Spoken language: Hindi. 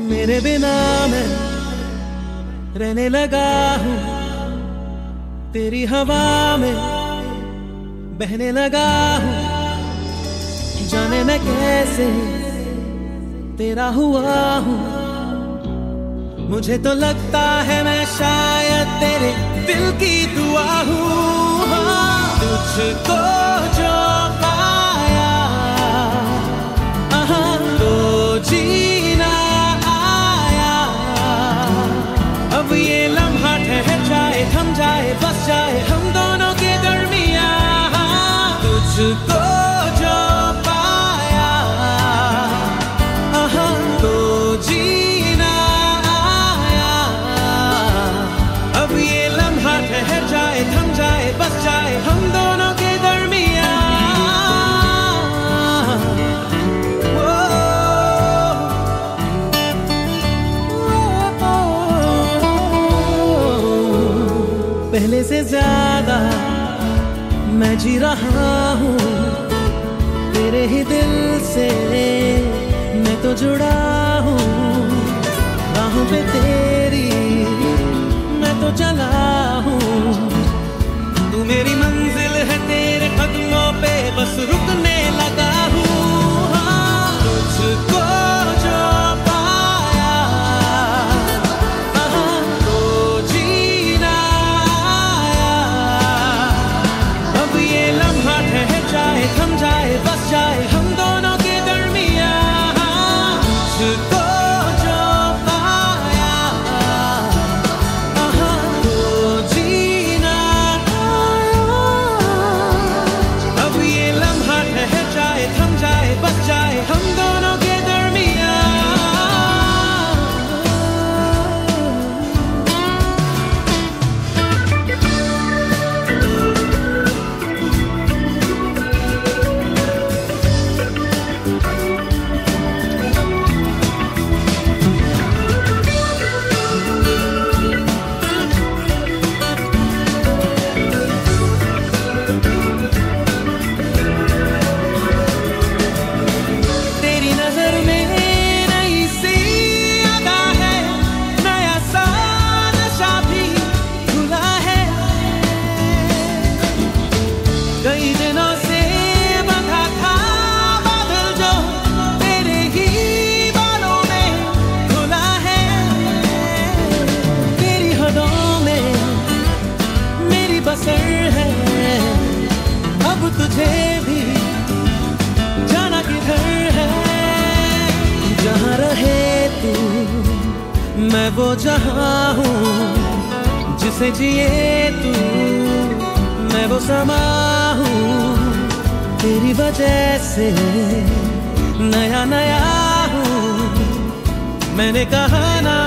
मेरे बिना मैं रहने लगा हूँ। तेरी हवा में बहने लगा हूँ। जाने मैं कैसे तेरा हुआ हूँ। मुझे तो लगता है मैं शायद तेरे दिल की दुआ हूँ। हाँ, तुझको बस जाए हम दोनों के दरमिया तुझको पहले से ज़्यादा मैं जी रहा हूँ तेरे ही दिल से। मैं तो जुड़ा हूँ राहों पे तेरी। मैं तो चला अब तुझे भी जाना किधर है? जहाँ रहे तू, मैं वो जहाँ हूँ, जिसे जिए तू, मैं वो समा हूँ। तेरी वजह से नया नया हूँ। मैंने कहा ना